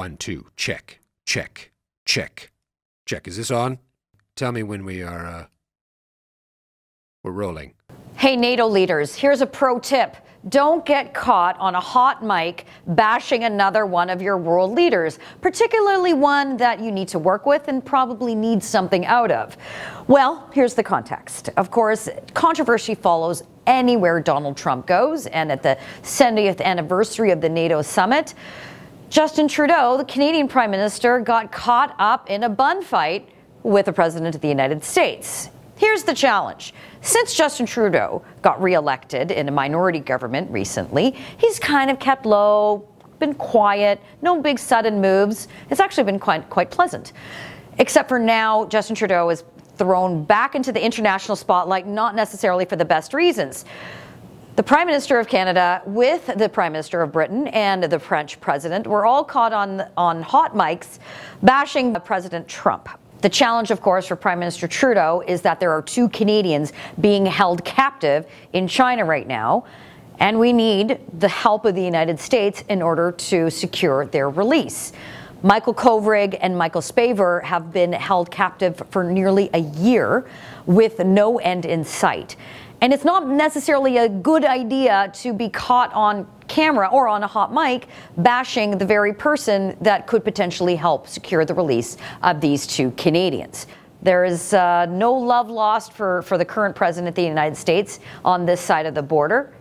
One, two, check, check, check, check. Is this on? Tell me when we are, uh, we're rolling. Hey, NATO leaders, here's a pro tip. Don't get caught on a hot mic bashing another one of your world leaders, particularly one that you need to work with and probably need something out of. Well, here's the context. Of course, controversy follows anywhere Donald Trump goes, and at the 70th anniversary of the NATO summit, Justin Trudeau, the Canadian Prime Minister, got caught up in a bun fight with the President of the United States. Here's the challenge. Since Justin Trudeau got reelected in a minority government recently, he's kind of kept low, been quiet, no big sudden moves. It's actually been quite, quite pleasant. Except for now, Justin Trudeau is thrown back into the international spotlight, not necessarily for the best reasons. The Prime Minister of Canada, with the Prime Minister of Britain and the French President, were all caught on, on hot mics bashing President Trump. The challenge, of course, for Prime Minister Trudeau is that there are two Canadians being held captive in China right now, and we need the help of the United States in order to secure their release. Michael Kovrig and Michael Spavor have been held captive for nearly a year with no end in sight. And it's not necessarily a good idea to be caught on camera or on a hot mic bashing the very person that could potentially help secure the release of these two Canadians. There is uh, no love lost for, for the current president of the United States on this side of the border.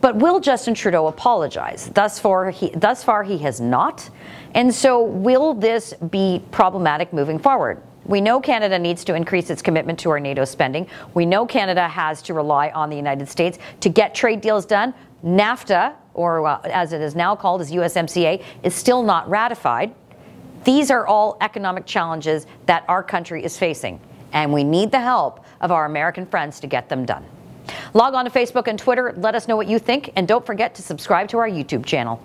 But will Justin Trudeau apologize? Thus far, he, thus far, he has not. And so, will this be problematic moving forward? We know Canada needs to increase its commitment to our NATO spending. We know Canada has to rely on the United States to get trade deals done. NAFTA, or uh, as it is now called as USMCA, is still not ratified. These are all economic challenges that our country is facing, and we need the help of our American friends to get them done. Log on to Facebook and Twitter, let us know what you think, and don't forget to subscribe to our YouTube channel.